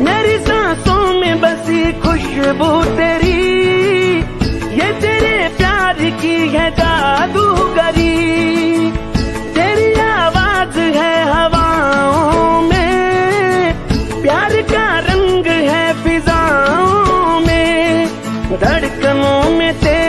मेरी सांसों में बसी खुशबू तेरी। ये तेरे प्यार की है जादूगरी। तेरी आवाज़ है हवाओं में। प्यार का रंग है फिजाओं में। धड़कनों में तेरे